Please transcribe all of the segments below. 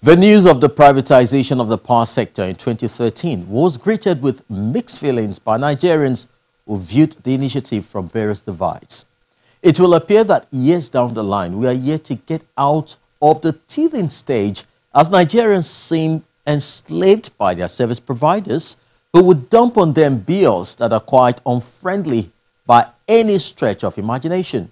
The news of the privatization of the power sector in 2013 was greeted with mixed feelings by Nigerians who viewed the initiative from various divides. It will appear that years down the line, we are yet to get out of the teething stage as Nigerians seem enslaved by their service providers who would dump on them bills that are quite unfriendly by any stretch of imagination.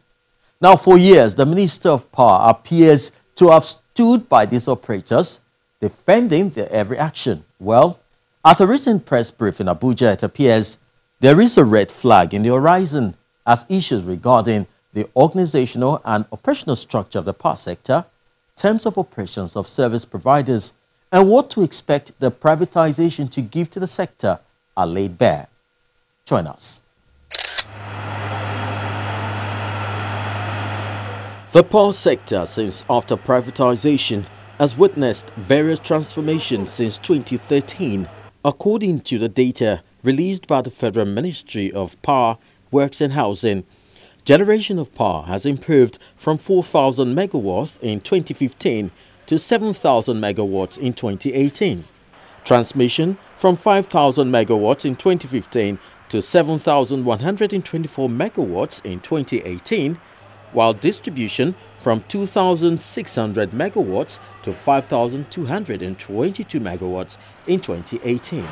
Now, for years, the Minister of Power appears to have stood by these operators, defending their every action. Well, at a recent press brief in Abuja, it appears there is a red flag in the horizon as issues regarding the organizational and operational structure of the power sector, terms of operations of service providers, and what to expect the privatization to give to the sector are laid bare. Join us. The power sector, since after privatization, has witnessed various transformations since 2013, according to the data released by the Federal Ministry of Power, Works and Housing. Generation of power has improved from 4,000 megawatts in 2015 to 7,000 megawatts in 2018. Transmission from 5,000 megawatts in 2015 to 7,124 megawatts in 2018 while distribution from 2,600 megawatts to 5,222 megawatts in 2018.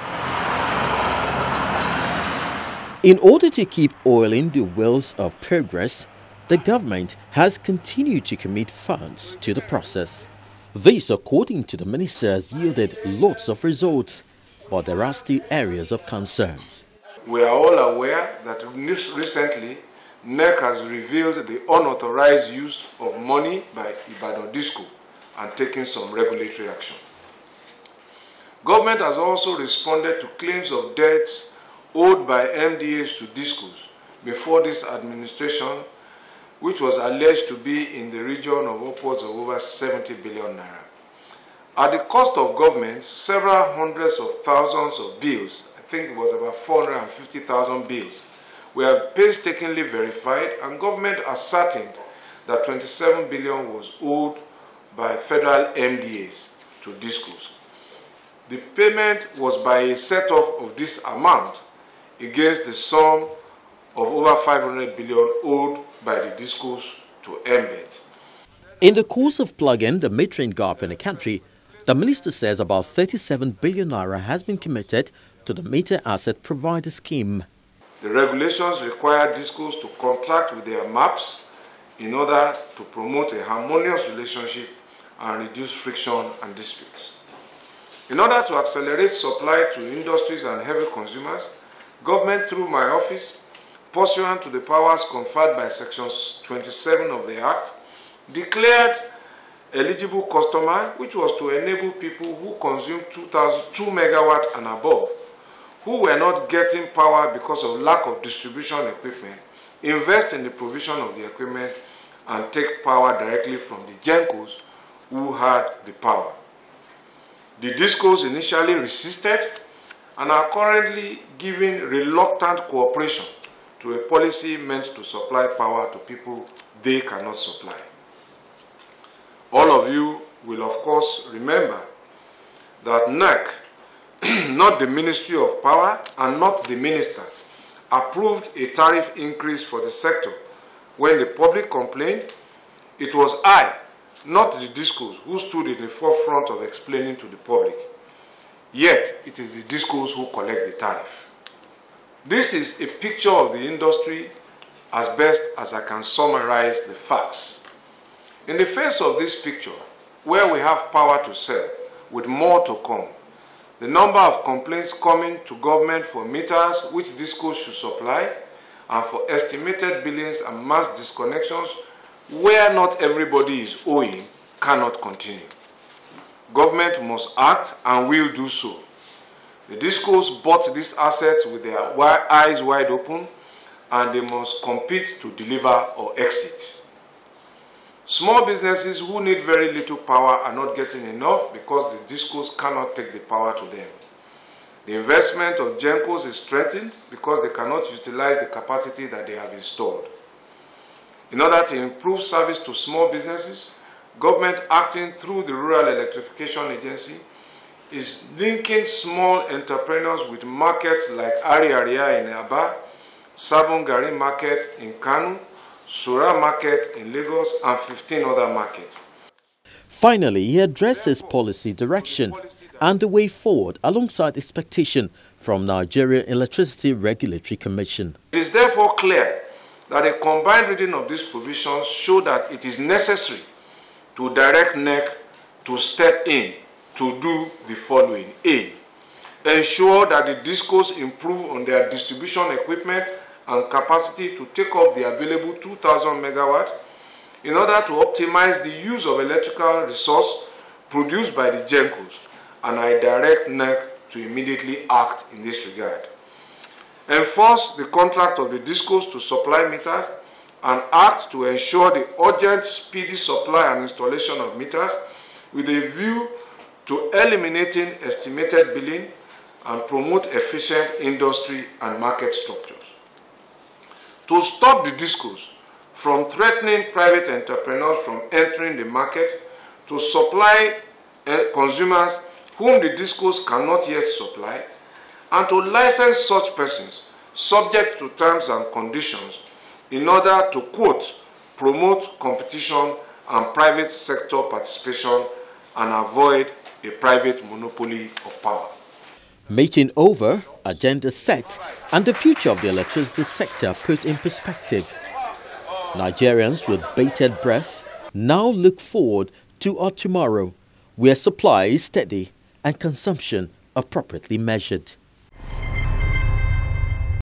In order to keep oiling the wheels of progress, the government has continued to commit funds to the process. This, according to the minister, has yielded lots of results, but there are still areas of concerns. We are all aware that recently NERC has revealed the unauthorized use of money by Ibadan Disco and taken some regulatory action. Government has also responded to claims of debts owed by MDAs to discos before this administration, which was alleged to be in the region of upwards of over 70 billion naira. At the cost of government, several hundreds of thousands of bills, I think it was about 450,000 bills, were painstakingly verified and government ascertained that 27 billion was owed by federal MDAs to discos. The payment was by a set-off of this amount against the sum of over 500 billion owed by the discos to NBET. In the course of plugging the metering gap in the country, the minister says about 37 billion naira has been committed to the meter asset provider scheme. The regulations require discos to contract with their MAPs in order to promote a harmonious relationship and reduce friction and disputes. In order to accelerate supply to industries and heavy consumers, government through my office, pursuant to the powers conferred by Section 27 of the Act, declared eligible customer, which was to enable people who consume 2, 2 megawatt and above who were not getting power because of lack of distribution equipment invest in the provision of the equipment and take power directly from the GENCOs who had the power. The DISCOs initially resisted and are currently giving reluctant cooperation to a policy meant to supply power to people they cannot supply. All of you will of course remember that NERC not the Ministry of Power and not the Minister, approved a tariff increase for the sector. When the public complained, it was I, not the discos, who stood in the forefront of explaining to the public. Yet, it is the discos who collect the tariff. This is a picture of the industry as best as I can summarize the facts. In the face of this picture, where we have power to sell, with more to come, the number of complaints coming to government for meters which discos should supply and for estimated billings and mass disconnections where not everybody is owing cannot continue. Government must act and will do so. The discos bought these assets with their eyes wide open and they must compete to deliver or exit. Small businesses who need very little power are not getting enough because the discos cannot take the power to them. The investment of GENCOs is threatened because they cannot utilize the capacity that they have installed. In order to improve service to small businesses, government acting through the Rural Electrification Agency is linking small entrepreneurs with markets like Ariaria in Aba, Sabongari Market in Kano, Sura Market in Lagos, and 15 other markets. Finally, he addresses policy direction and the way forward alongside expectation from Nigeria Electricity Regulatory Commission. It is therefore clear that a combined reading of these provisions show that it is necessary to direct NERC to step in to do the following. A. Ensure that the DISCOs improve on their distribution equipment and capacity to take up the available 2,000 megawatts in order to optimize the use of electrical resource produced by the GENCOs, and I direct NERC to immediately act in this regard. Enforce the contract of the DISCOs to supply meters and act to ensure the urgent, speedy supply and installation of meters with a view to eliminating estimated billing and promote efficient industry and market structures. To stop the DISCOs from threatening private entrepreneurs from entering the market to supply eh, consumers whom the DISCOs cannot yet supply, and to license such persons subject to terms and conditions in order to, quote, promote competition and private sector participation and avoid a private monopoly of power. Making over, agenda set, and the future of the electricity sector put in perspective. Nigerians with bated breath now look forward to our tomorrow, where supply is steady and consumption appropriately measured.